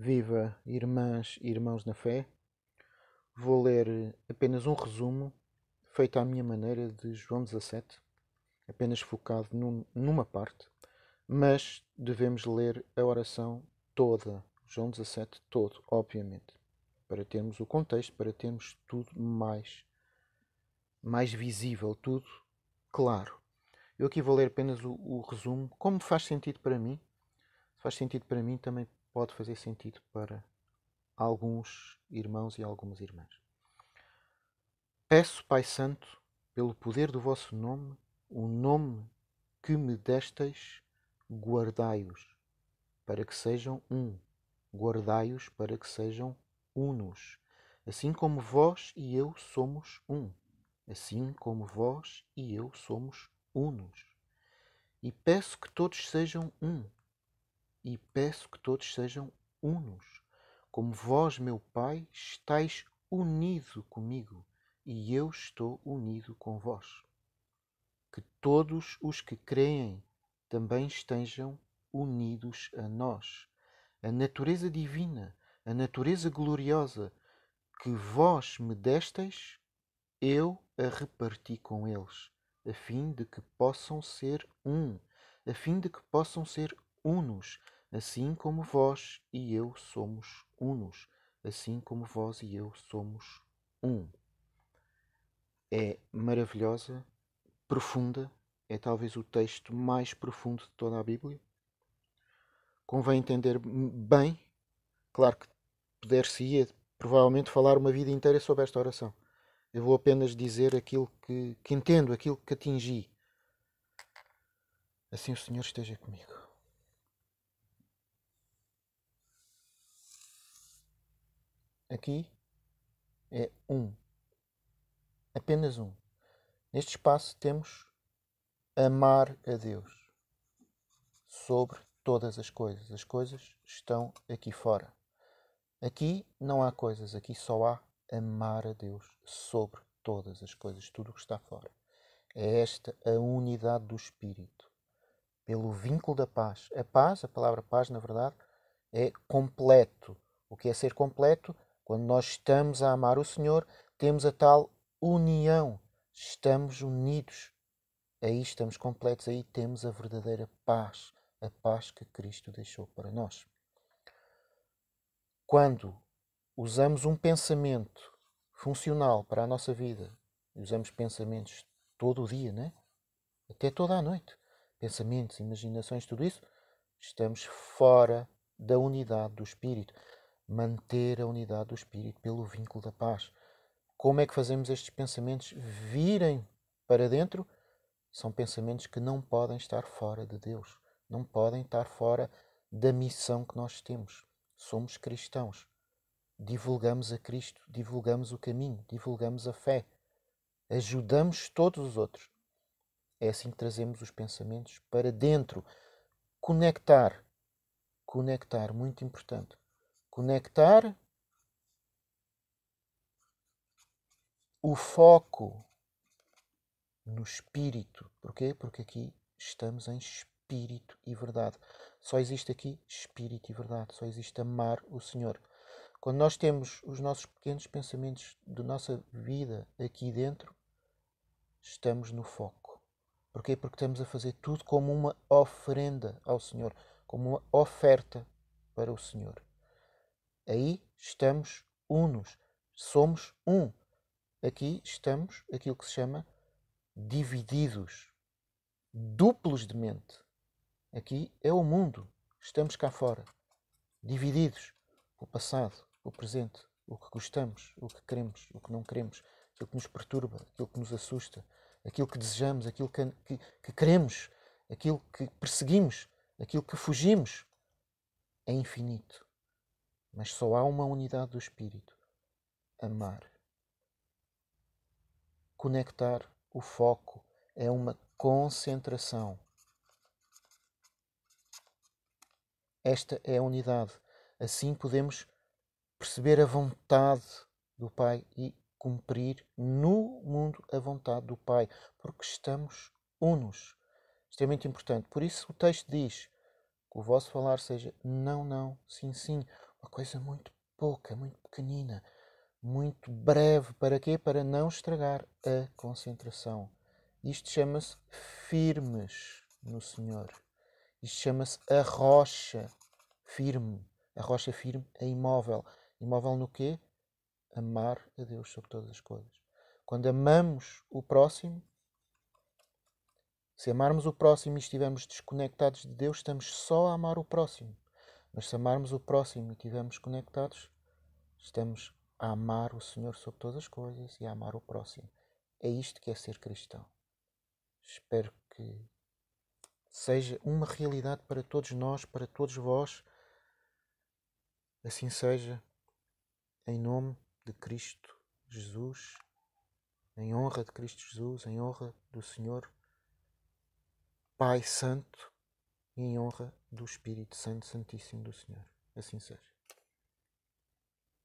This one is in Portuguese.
Viva irmãs e irmãos na fé. Vou ler apenas um resumo feito à minha maneira de João 17, apenas focado num, numa parte, mas devemos ler a oração toda, João 17 todo, obviamente, para termos o contexto, para termos tudo mais mais visível, tudo claro. Eu aqui vou ler apenas o, o resumo, como faz sentido para mim. Faz sentido para mim, também pode fazer sentido para alguns irmãos e algumas irmãs. Peço, Pai Santo, pelo poder do vosso nome, o nome que me desteis, guardai-os, para que sejam um. Guardai-os para que sejam unos, assim como vós e eu somos um, assim como vós e eu somos unos. E peço que todos sejam um, e peço que todos sejam unos, como vós, meu Pai, estáis unido comigo e eu estou unido com vós. Que todos os que creem também estejam unidos a nós. A natureza divina, a natureza gloriosa que vós me desteis, eu a reparti com eles, a fim de que possam ser um, a fim de que possam ser unos, assim como vós e eu somos unos, assim como vós e eu somos um. É maravilhosa, profunda, é talvez o texto mais profundo de toda a Bíblia. Convém entender bem, claro que puder-se-ia provavelmente falar uma vida inteira sobre esta oração. Eu vou apenas dizer aquilo que, que entendo, aquilo que atingi. Assim o Senhor esteja comigo. Aqui é um. Apenas um. Neste espaço temos amar a Deus sobre todas as coisas. As coisas estão aqui fora. Aqui não há coisas, aqui só há amar a Deus sobre todas as coisas, tudo o que está fora. É esta a unidade do Espírito, pelo vínculo da paz. A paz, a palavra paz, na verdade, é completo. O que é ser completo? Quando nós estamos a amar o Senhor, temos a tal união, estamos unidos. Aí estamos completos, aí temos a verdadeira paz, a paz que Cristo deixou para nós. Quando usamos um pensamento funcional para a nossa vida, usamos pensamentos todo o dia, né? até toda a noite, pensamentos, imaginações, tudo isso, estamos fora da unidade do Espírito manter a unidade do espírito pelo vínculo da paz. Como é que fazemos estes pensamentos virem para dentro? São pensamentos que não podem estar fora de Deus, não podem estar fora da missão que nós temos. Somos cristãos. Divulgamos a Cristo, divulgamos o caminho, divulgamos a fé, ajudamos todos os outros. É assim que trazemos os pensamentos para dentro. Conectar. Conectar, muito importante conectar o foco no espírito. Porquê? Porque aqui estamos em espírito e verdade. Só existe aqui espírito e verdade. Só existe amar o Senhor. Quando nós temos os nossos pequenos pensamentos da nossa vida aqui dentro, estamos no foco. Porquê? Porque estamos a fazer tudo como uma oferenda ao Senhor, como uma oferta para o Senhor. Aí estamos unos, somos um. Aqui estamos aquilo que se chama divididos, duplos de mente. Aqui é o mundo, estamos cá fora, divididos. O passado, o presente, o que gostamos, o que queremos, o que não queremos, aquilo que nos perturba, aquilo que nos assusta, aquilo que desejamos, aquilo que, que, que queremos, aquilo que perseguimos, aquilo que fugimos. É infinito. Mas só há uma unidade do espírito: amar. Conectar o foco é uma concentração. Esta é a unidade. Assim podemos perceber a vontade do Pai e cumprir no mundo a vontade do Pai, porque estamos unos. Isto é muito importante. Por isso o texto diz que o vosso falar seja não, não, sim, sim. Uma coisa muito pouca, muito pequenina, muito breve. Para quê? Para não estragar a concentração. Isto chama-se firmes no Senhor. Isto chama-se a rocha firme. A rocha firme é imóvel. Imóvel no quê? Amar a Deus sobre todas as coisas. Quando amamos o próximo, se amarmos o próximo e estivermos desconectados de Deus, estamos só a amar o próximo. Mas se amarmos o próximo e estivermos conectados, estamos a amar o Senhor sobre todas as coisas e a amar o próximo. É isto que é ser cristão. Espero que seja uma realidade para todos nós, para todos vós. Assim seja, em nome de Cristo Jesus, em honra de Cristo Jesus, em honra do Senhor Pai Santo e em honra do Espírito Santo Santíssimo do Senhor. Assim seja.